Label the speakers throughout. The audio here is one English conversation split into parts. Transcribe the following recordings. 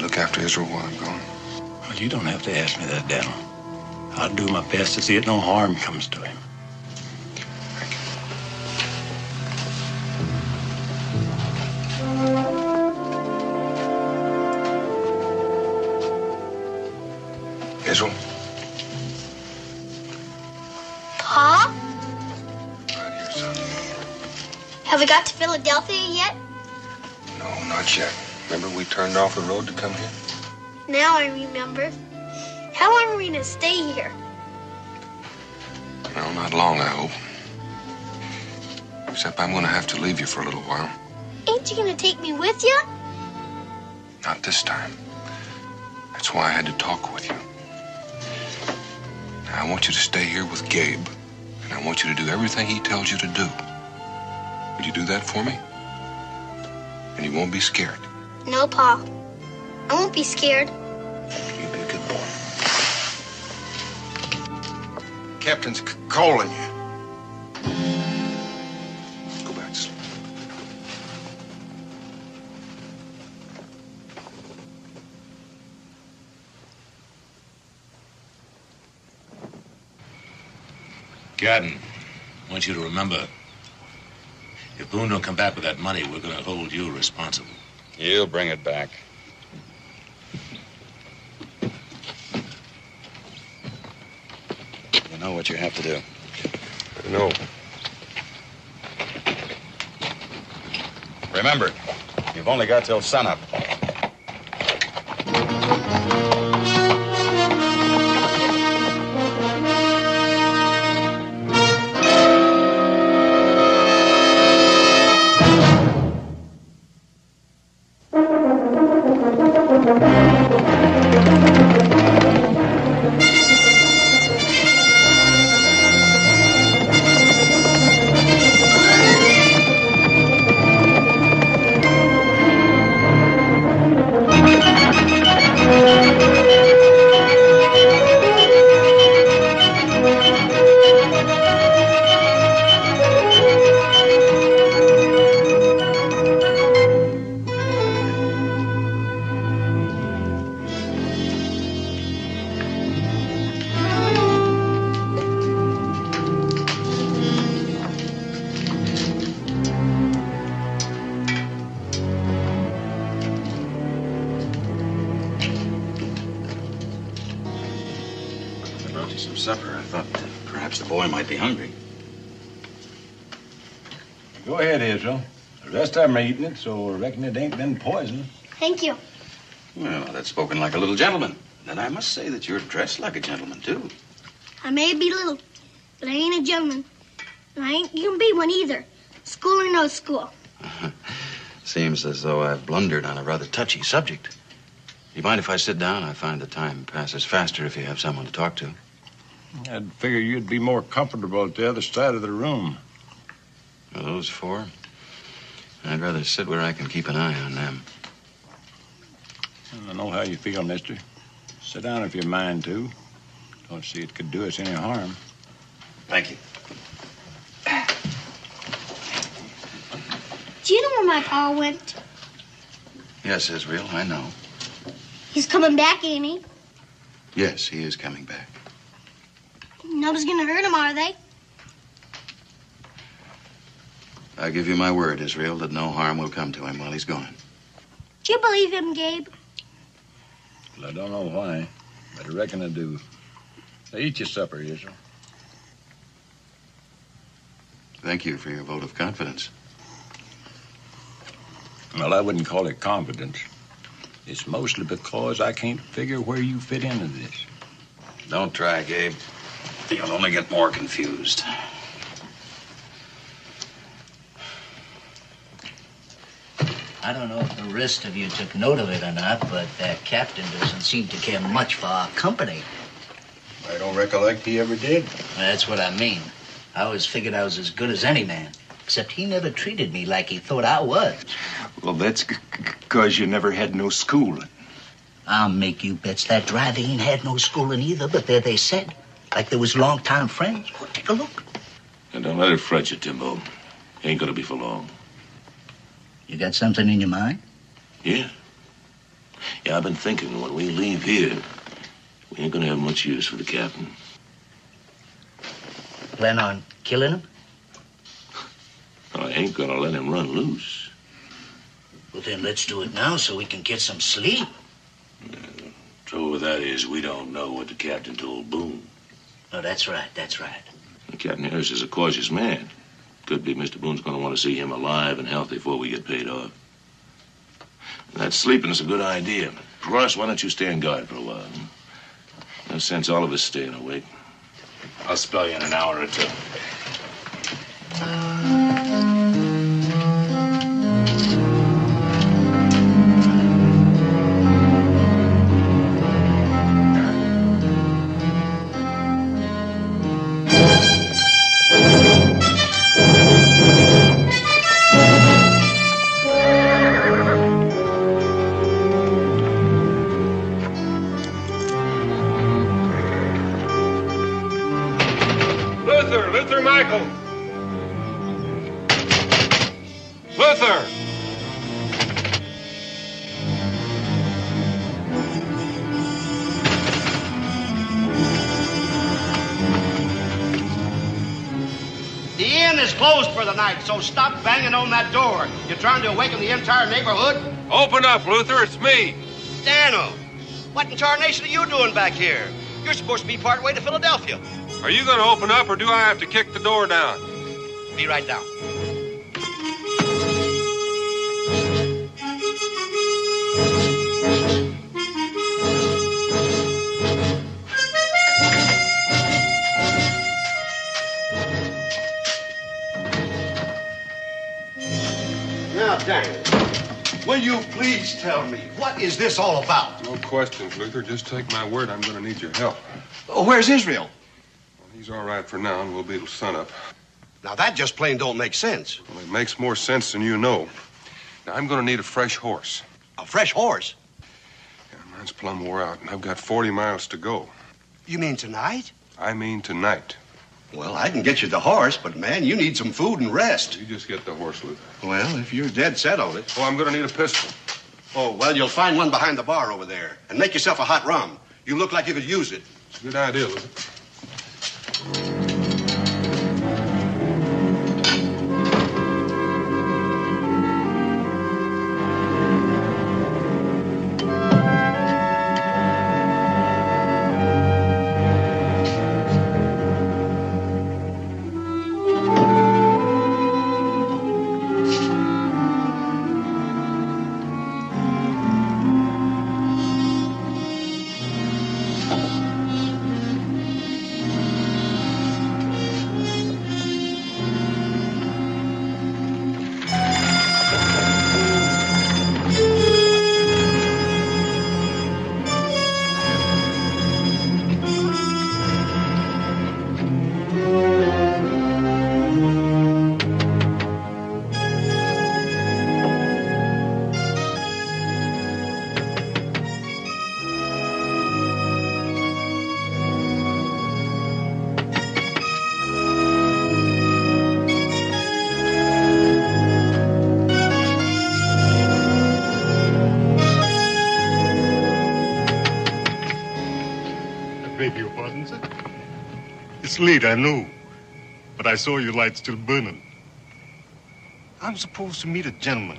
Speaker 1: you look after Israel while I'm gone?
Speaker 2: Well, you don't have to ask me that, Daniel. I'll do my best to see that no harm comes to him.
Speaker 1: Israel?
Speaker 3: Pa?
Speaker 1: Right here, son.
Speaker 3: Have we got to Philadelphia yet?
Speaker 1: No, not yet. Remember we turned off the road to come here?
Speaker 3: Now I remember. How long are we gonna stay here?
Speaker 1: Well, not long, I hope. Except I'm gonna have to leave you for a little while.
Speaker 3: Ain't you gonna take me with you?
Speaker 1: Not this time. That's why I had to talk with you. Now, I want you to stay here with Gabe, and I want you to do everything he tells you to do. Will you do that for me? And you won't be scared.
Speaker 3: No, Pa. I won't be scared.
Speaker 1: You be a good boy.
Speaker 4: Captain's c- calling you.
Speaker 1: Go back to sleep.
Speaker 5: Captain, I want you to remember if Boone don't come back with that money, we're going to hold you responsible.
Speaker 6: He'll bring it back. You know what you have to do.
Speaker 1: No.
Speaker 6: Remember, you've only got till sunup.
Speaker 2: Eating it, so I reckon it ain't been poisoned.
Speaker 3: Thank you.
Speaker 6: Well, that's spoken like a little gentleman. And I must say that you're dressed like a gentleman, too.
Speaker 3: I may be little, but I ain't a gentleman. And I ain't gonna be one either. School or no school.
Speaker 6: Seems as though I've blundered on a rather touchy subject. You mind if I sit down? I find the time passes faster if you have someone to talk to.
Speaker 2: I'd figure you'd be more comfortable at the other side of the room.
Speaker 6: Are those four? I'd rather sit where I can keep an eye on them.
Speaker 2: I know how you feel, mister. Sit down if you mind to. Don't see it could do us any harm.
Speaker 6: Thank you.
Speaker 3: Do you know where my pa went?
Speaker 6: Yes, Israel, I know.
Speaker 3: He's coming back, ain't he?
Speaker 6: Yes, he is coming back.
Speaker 3: Nobody's gonna hurt him, are they?
Speaker 6: I give you my word, Israel, that no harm will come to him while he's gone.
Speaker 3: Do you believe him, Gabe?
Speaker 2: Well, I don't know why, but I reckon I do. Now, eat your supper, Israel.
Speaker 6: Thank you for your vote of confidence.
Speaker 2: Well, I wouldn't call it confidence. It's mostly because I can't figure where you fit into this.
Speaker 6: Don't try, Gabe. You'll only get more confused.
Speaker 7: I don't know if the rest of you took note of it or not, but that captain doesn't seem to care much for our company.
Speaker 2: I don't recollect he ever did.
Speaker 7: That's what I mean. I always figured I was as good as any man, except he never treated me like he thought I was.
Speaker 8: Well, that's because you never had no schooling.
Speaker 7: I'll make you bets that dry they ain't had no schooling either, but there they said. Like they was long-time friends. Well, take a look.
Speaker 5: And don't let it fret you, Timbo. Ain't gonna be for long.
Speaker 7: You got something in your mind?
Speaker 5: Yeah.
Speaker 9: Yeah, I've been thinking when we leave here, we ain't gonna have much use for the captain.
Speaker 7: Plan on killing him?
Speaker 9: I ain't gonna let him run loose.
Speaker 7: Well, then let's do it now so we can get some sleep.
Speaker 9: Trouble with that is we don't know what the captain told Boone.
Speaker 7: Oh, that's right, that's right.
Speaker 9: Captain Harris is a cautious man. Could be Mr. Boone's gonna want to see him alive and healthy before we get paid off. That sleeping is a good idea. Ross, why don't you stay on guard for a while? hmm? No sense all of us staying awake.
Speaker 2: I'll spell you in an hour or two.
Speaker 4: Luther,
Speaker 10: is closed for the night, so stop banging on that door. You're trying to awaken the entire neighborhood?
Speaker 4: Open up, Luther. It's me.
Speaker 10: Daniel, what in tarnation are you doing back here? You're supposed to be part way to Philadelphia.
Speaker 4: Are you going to open up or do I have to kick the door down?
Speaker 10: Be right down. You please tell me what is this all about?
Speaker 1: No questions, Luther. Just take my word I'm going to need your help.
Speaker 10: Oh, where's Israel?
Speaker 1: He's all right for now, and we'll be till sunup.
Speaker 10: Now that just plain don't make sense.
Speaker 1: Well, it makes more sense than you know. Now, I'm going to need a fresh horse.
Speaker 10: A fresh horse?
Speaker 1: Yeah, mine's plumb wore out, and I've got 40 miles to go.
Speaker 10: You mean tonight?
Speaker 1: I mean tonight.
Speaker 10: Well, I can get you the horse, but man, you need some food and rest.
Speaker 1: You just get the horse, Luther.
Speaker 10: Well, if you're dead set on it.
Speaker 1: Oh, I'm going to need a pistol.
Speaker 10: Oh, well, you'll find one behind the bar over there. And make yourself a hot rum. You look like you could use it.
Speaker 1: It's a good idea, Luther.
Speaker 11: Late, I know. But I saw your light still burning. I'm supposed to meet a gentleman.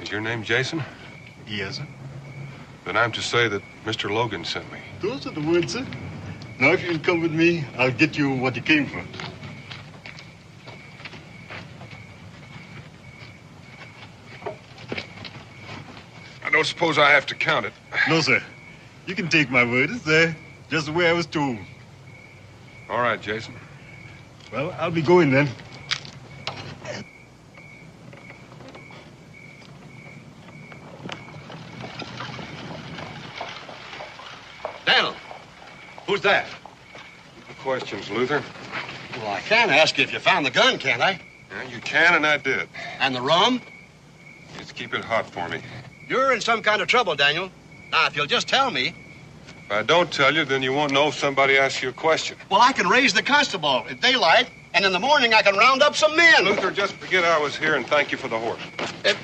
Speaker 1: Is your name Jason?
Speaker 11: Yes, sir.
Speaker 1: Then I'm to say that Mr. Logan sent me.
Speaker 11: Those are the words, sir. Now, if you'll come with me, I'll get you what you came for.
Speaker 1: I don't suppose I have to count it.
Speaker 11: No, sir. You can take my word. It's there, just the way I was told.
Speaker 1: All right, Jason.
Speaker 11: Well, I'll be going then.
Speaker 10: Daniel, who's that?
Speaker 1: No questions, Luther.
Speaker 10: Well, I can ask you if you found the gun, can't I?
Speaker 1: Yeah, you can, and I did.
Speaker 10: And the rum?
Speaker 1: Just keep it hot for me.
Speaker 10: You're in some kind of trouble, Daniel. Now, if you'll just tell me.
Speaker 1: If I don't tell you, then you won't know if somebody asks you a question.
Speaker 10: Well, I can raise the constable at daylight, and in the morning I can round up some men.
Speaker 1: Luther, just forget I was here and thank you for the horse.
Speaker 10: If-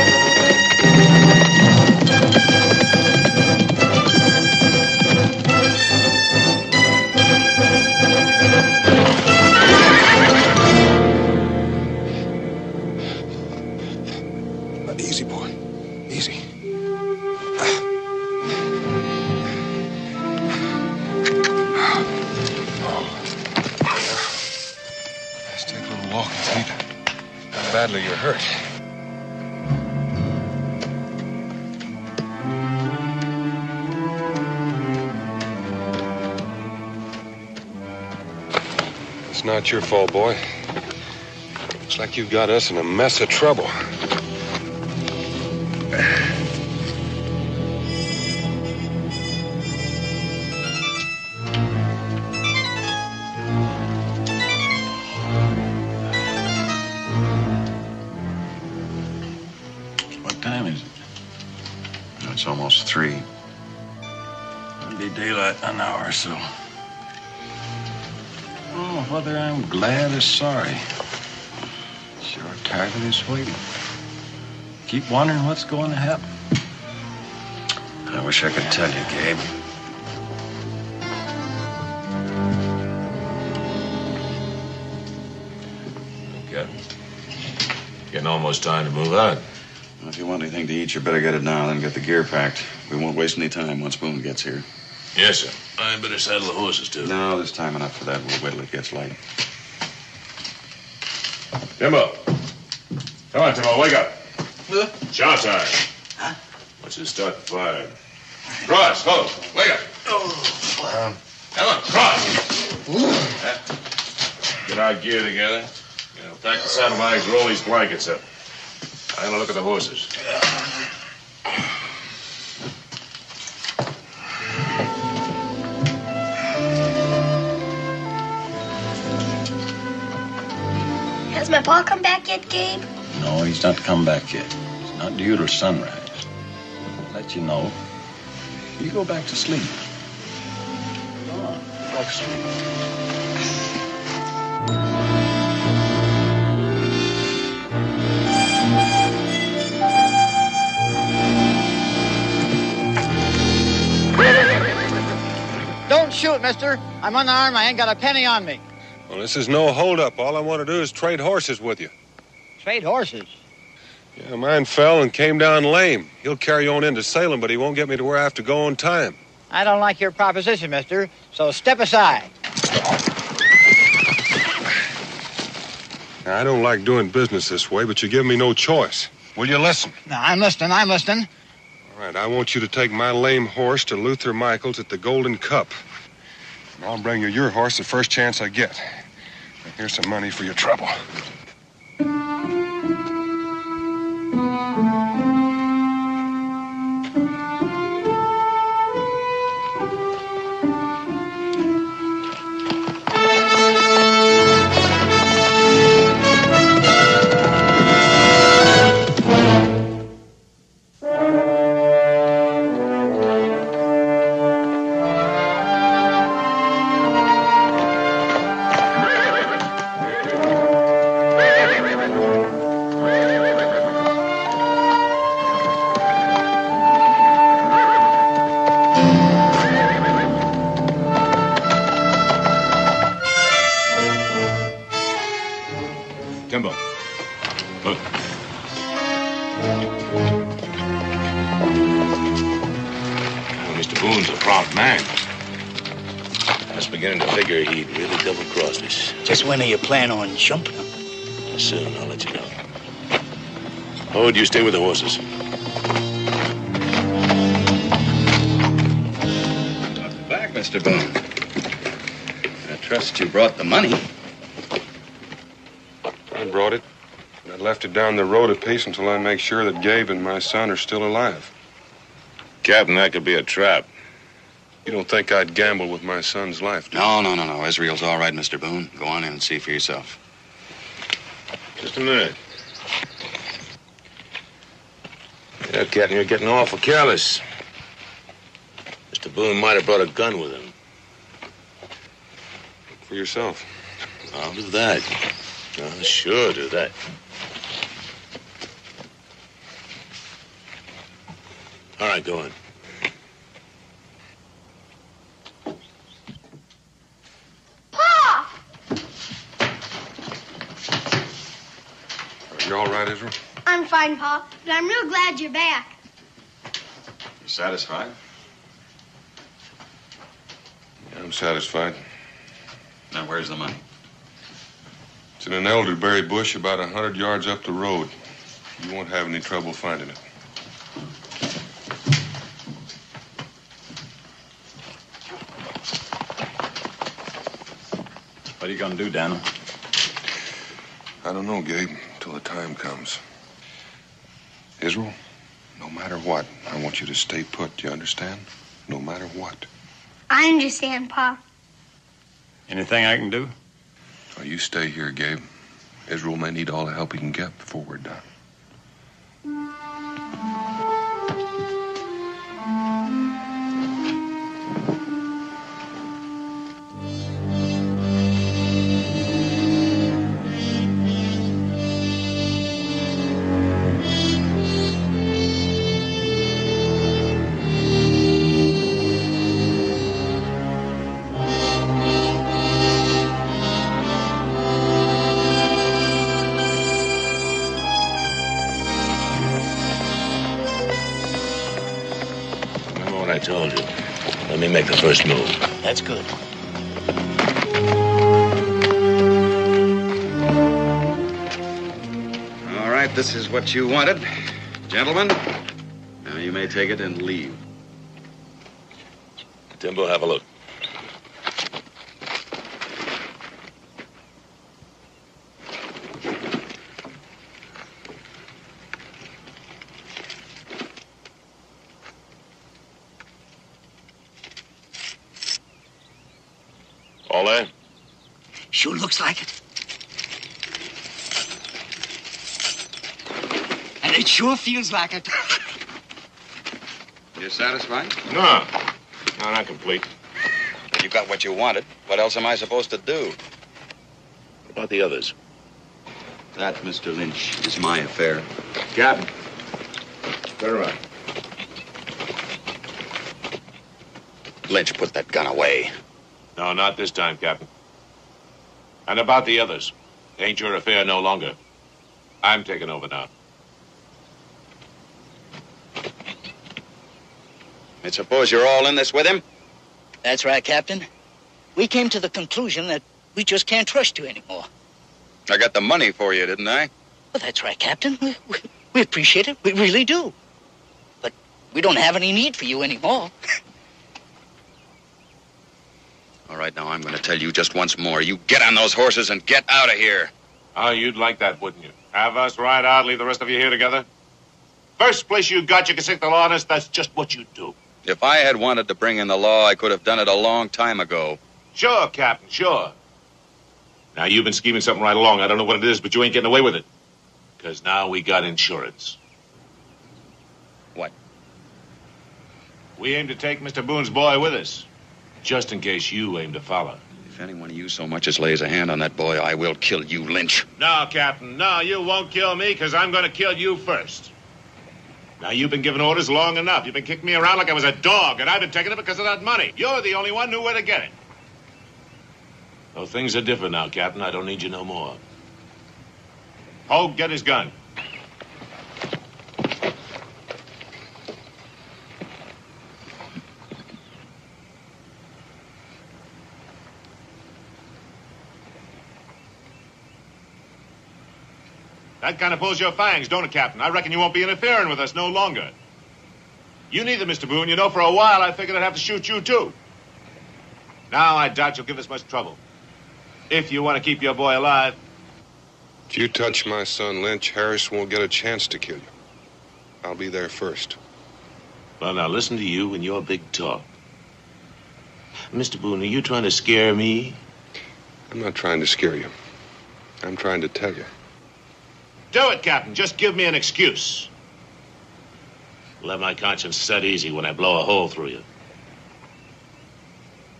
Speaker 12: Easy, not your fault, boy. Looks like you've got us in a mess of trouble.
Speaker 2: What time is it?
Speaker 6: It's almost three.
Speaker 2: It'll be daylight an hour or so. Whether I'm glad or sorry. Sure tired of this waiting. Keep wondering what's going to happen.
Speaker 6: I wish I could tell you, Gabe.
Speaker 9: Getting, getting almost time to move out.
Speaker 6: Well, if you want anything to eat, you better get it now, then get the gear packed. We won't waste any time once Boone gets here.
Speaker 9: Yes, sir. I better saddle the horses, too.
Speaker 6: No, there's time enough for that. We'll wait till it gets light.
Speaker 9: Timbo. Come on, Timbo, wake up. Chow time. Huh? Let's just start the fire. Cross, ho, wake up. Oh, uh-huh. come on, cross. Get our gear together. You know, pack the saddlebags, roll these blankets up. I'm gonna look at the horses.
Speaker 3: My pa come back yet, Gabe?
Speaker 2: No, he's not come back yet. It's not due till sunrise. I'll let you know. You go back to sleep. Go on, go back to sleep.
Speaker 13: Don't shoot, mister. I'm unarmed. I ain't got a penny on me.
Speaker 1: Well, this is no holdup. All I want to do is trade horses with you.
Speaker 13: Trade horses.
Speaker 1: Yeah, mine fell and came down lame. He'll carry on into Salem, but he won't get me to where I have to go on time.
Speaker 13: I don't like your proposition, mister, so step aside.
Speaker 1: Now, I don't like doing business this way, but you give me no choice. Will you listen?
Speaker 13: Now, I'm listening. I'm listening.
Speaker 1: All right, I want you to take my lame horse to Luther Michaels at the Golden Cup. I'll bring you your horse the first chance I get. Here's some money for your trouble.
Speaker 9: Timbo. Look. Well, Mr. Boone's a prompt man. I was beginning to figure he'd really double crossed us.
Speaker 7: Just when do you plan on jumping him?
Speaker 9: Soon, I'll let you know. Hode, you stay with the horses.
Speaker 6: Back, Mr. Boone. I trust you brought the money.
Speaker 1: I brought it. and I left it down the road a piece until I make sure that Gabe and my son are still alive.
Speaker 9: Captain, that could be a trap.
Speaker 1: You don't think I'd gamble with my son's life, do you?
Speaker 6: No, no, no, no. Israel's all right, Mr. Boone. Go on in and see for yourself.
Speaker 9: Just a minute. Yeah, Captain, you're getting awful careless. Mr. Boone might have brought a gun with him.
Speaker 4: Look for yourself.
Speaker 9: I'll do that. I'll sure do that. All right, go on.
Speaker 3: Pa!
Speaker 4: You all right, Israel?
Speaker 3: I'm fine, Pa, but I'm real glad you're back.
Speaker 6: You satisfied?
Speaker 4: Yeah, I'm satisfied.
Speaker 6: Now, where's the money?
Speaker 4: It's in an elderberry bush about a hundred yards up the road. You won't have any trouble finding it.
Speaker 2: What are you going to do, Dan?
Speaker 1: I don't know, Gabe, till the time comes. Israel, no matter what, I want you to stay put. Do You understand? No matter what.
Speaker 3: I understand, Pa.
Speaker 2: Anything I can do?
Speaker 1: Oh, you stay here, Gabe. Israel may need all the help he can get before we're done.
Speaker 9: First move.
Speaker 7: That's good.
Speaker 6: All right, this is what you wanted. Gentlemen, now you may take it and leave.
Speaker 9: Timbo, have a look. All there?
Speaker 7: Sure looks like it. And it sure feels like it.
Speaker 6: You satisfied?
Speaker 9: No. No, not complete.
Speaker 6: You got what you wanted. What else am I supposed to do?
Speaker 9: What about the others?
Speaker 6: That, Mr. Lynch, is my affair.
Speaker 9: Captain. Turn around.
Speaker 6: Lynch, put that gun away.
Speaker 9: No, not this time, Captain. And about the others. Ain't your affair no longer. I'm taking over now.
Speaker 6: I suppose you're all in this with him?
Speaker 7: That's right, Captain. We came to the conclusion that we just can't trust you anymore.
Speaker 6: I got the money for you, didn't I?
Speaker 7: Well, that's right, Captain. We, we, we appreciate it. We really do. But we don't have any need for you anymore.
Speaker 6: All right, now I'm going to tell you just once more. You get on those horses and get out of here.
Speaker 9: Oh, you'd like that, wouldn't you? Have us ride out, leave the rest of you here together? First place you got, you can law on us. That's just what you do.
Speaker 6: If I had wanted to bring in the law, I could have done it a long time ago.
Speaker 9: Sure, Captain, sure. Now, you've been scheming something right along. I don't know what it is, but you ain't getting away with it. Because now we got insurance.
Speaker 6: What?
Speaker 9: We aim to take Mr. Boone's boy with us, just in case you aim to follow.
Speaker 6: If any one of you so much as lays a hand on that boy, I will kill you, Lynch.
Speaker 9: No, Captain, no, you won't kill me, because I'm going to kill you first. Now, you've been giving orders long enough. You've been kicking me around like I was a dog, and I've been taking it because of that money. You're the only one who knew where to get it. Though things are different now, Captain. I don't need you no more. Hogue, get his gun. That kind of pulls your fangs, don't it, Captain? I reckon you won't be interfering with us no longer. You neither, Mr. Boone. You know, for a while I figured I'd have to shoot you, too. Now I doubt you'll give us much trouble. If you want to keep your boy alive.
Speaker 4: If you touch my son Lynch, Harris won't get a chance to kill you. I'll be there first.
Speaker 9: Well, now listen to you and your big talk. Mr. Boone, are you trying to scare me?
Speaker 4: I'm not trying to scare you. I'm trying to tell you.
Speaker 9: Do it, Captain. Just give me an excuse. Let my conscience set easy when I blow a hole through you.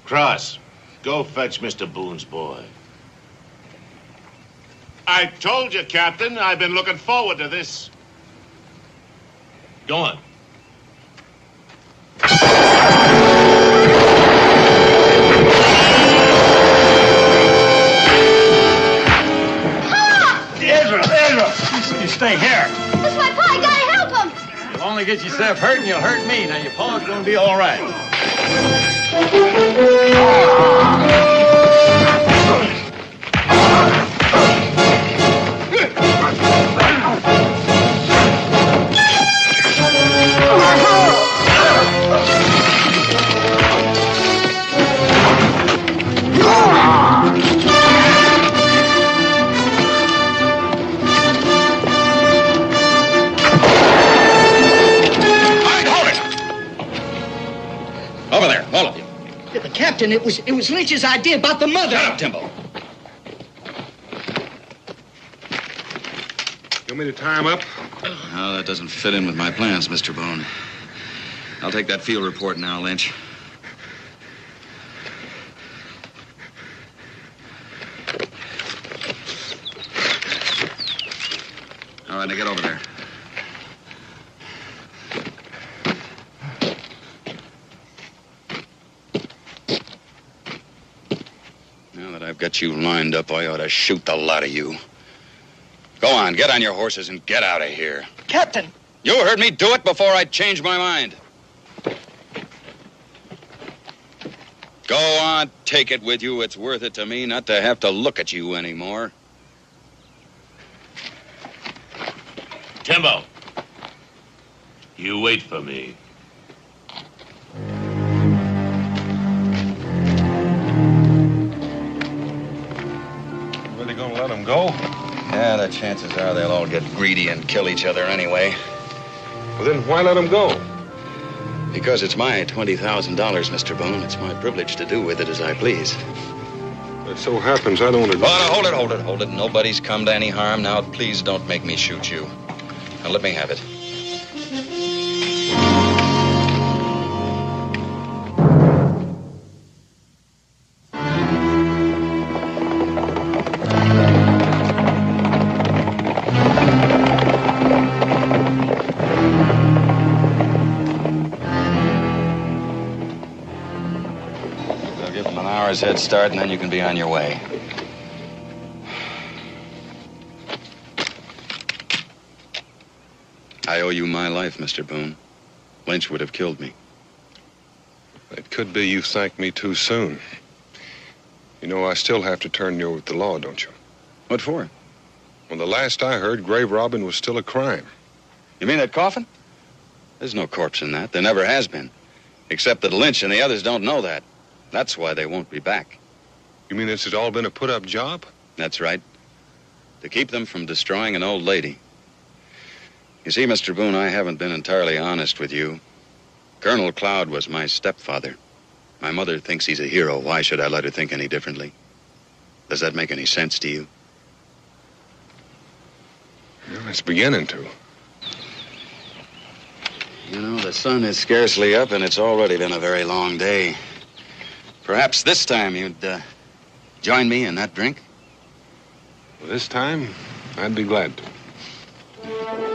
Speaker 9: Cross,
Speaker 14: Go fetch Mr. Boone's boy.
Speaker 15: I told you, Captain, I've been looking forward to this.
Speaker 9: Go on.
Speaker 5: Israel, Israel, you stay here.
Speaker 3: That's my pa. I gotta help him.
Speaker 5: You'll only get yourself hurt and you'll hurt me. Now, your pa's gonna be all right.
Speaker 8: Captain, it was it was Lynch's idea about the mother.
Speaker 6: Shut up, Timbo.
Speaker 1: You want me to tie him up?
Speaker 6: No, that doesn't fit in with my plans, Mr. Boone. I'll take that field report now, Lynch. All right, now get over there. Now that I've got you lined up, I ought to shoot the lot of you. Go on, get on your horses and get out of here.
Speaker 8: Captain.
Speaker 6: You heard me do it before I change my mind. Go on, take it with you. It's worth it to me not to have to look at you anymore.
Speaker 9: Timbo. You wait for me.
Speaker 1: Go?
Speaker 6: Yeah, the chances are they'll all get greedy and kill each other anyway.
Speaker 1: Well, then why let them go?
Speaker 6: Because it's my $20,000, Mr. Boone. It's my privilege to do with it as I please.
Speaker 1: It so happens I don't agree.
Speaker 6: Oh, hold it, hold it, hold it. Nobody's come to any harm. Now, please don't make me shoot you. Now, let me have it. Hour's head start, and then you can be on your way. I owe you my life, Mr. Boone. Lynch would have killed me.
Speaker 1: It could be you thanked me too soon. You know, I still have to turn you over to the law, don't you?
Speaker 6: What for?
Speaker 1: Well, the last I heard, grave robbing was still a crime.
Speaker 6: You mean that coffin? There's no corpse in that. There never has been. Except that Lynch and the others don't know that. That's why they won't be back.
Speaker 1: You mean this has all been a put up job?
Speaker 6: That's right. To keep them from destroying an old lady. You see, Mr. Boone, I haven't been entirely honest with you. Colonel Cloud was my stepfather. My mother thinks he's a hero. Why should I let her think any differently? Does that make any sense to you?
Speaker 1: Well, it's beginning to.
Speaker 6: You know, the sun is scarcely up, and it's already been a very long day. Perhaps this time you'd uh, join me in that drink?
Speaker 1: Well, this time, I'd be glad to.